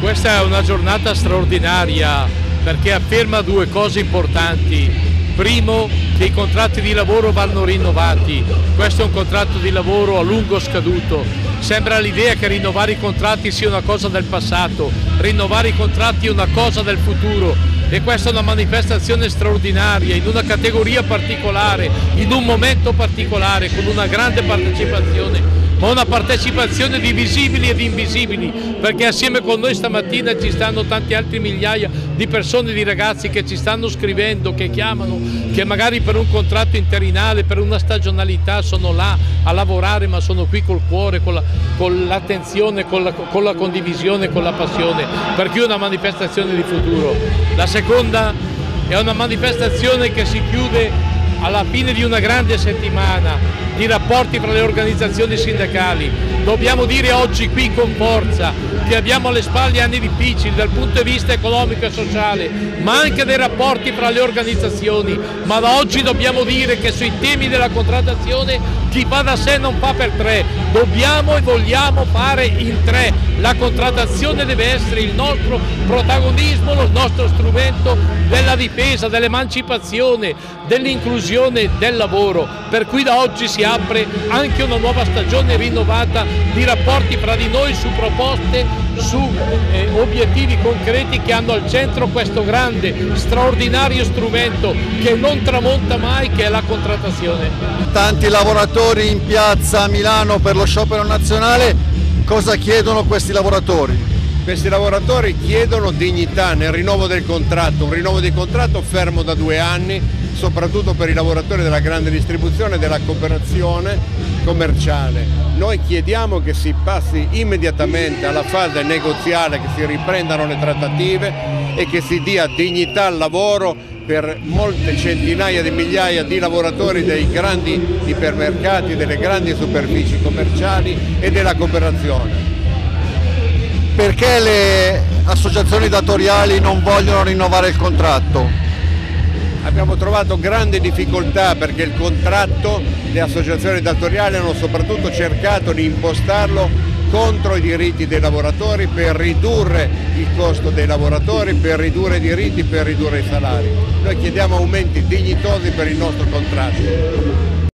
Questa è una giornata straordinaria perché afferma due cose importanti. Primo, che i contratti di lavoro vanno rinnovati. Questo è un contratto di lavoro a lungo scaduto. Sembra l'idea che rinnovare i contratti sia una cosa del passato, rinnovare i contratti è una cosa del futuro e questa è una manifestazione straordinaria in una categoria particolare, in un momento particolare, con una grande partecipazione ma una partecipazione di visibili ed invisibili, perché assieme con noi stamattina ci stanno tanti altri migliaia di persone, di ragazzi che ci stanno scrivendo, che chiamano, che magari per un contratto interinale, per una stagionalità sono là a lavorare, ma sono qui col cuore, con l'attenzione, con, la, con la condivisione, con la passione, per cui è una manifestazione di futuro. La seconda è una manifestazione che si chiude alla fine di una grande settimana di rapporti fra le organizzazioni sindacali. Dobbiamo dire oggi qui con forza che abbiamo alle spalle anni difficili dal punto di vista economico e sociale, ma anche dei rapporti fra le organizzazioni, ma da oggi dobbiamo dire che sui temi della contrattazione chi fa da sé non fa per tre, dobbiamo e vogliamo fare in tre. La contrattazione deve essere il nostro protagonismo, il nostro strumento della difesa, dell'emancipazione, dell'inclusione del lavoro, per cui da oggi si apre anche una nuova stagione rinnovata di rapporti fra di noi su proposte, su eh, obiettivi concreti che hanno al centro questo grande, straordinario strumento che non tramonta mai, che è la contrattazione. Tanti lavoratori in piazza a Milano per lo sciopero nazionale, cosa chiedono questi lavoratori? Questi lavoratori chiedono dignità nel rinnovo del contratto, un rinnovo di contratto fermo da due anni, soprattutto per i lavoratori della grande distribuzione e della cooperazione commerciale. Noi chiediamo che si passi immediatamente alla fase negoziale, che si riprendano le trattative e che si dia dignità al lavoro per molte centinaia di migliaia di lavoratori dei grandi ipermercati, delle grandi superfici commerciali e della cooperazione perché le associazioni datoriali non vogliono rinnovare il contratto? Abbiamo trovato grandi difficoltà perché il contratto, le associazioni datoriali hanno soprattutto cercato di impostarlo contro i diritti dei lavoratori per ridurre il costo dei lavoratori, per ridurre i diritti, per ridurre i salari. Noi chiediamo aumenti dignitosi per il nostro contratto.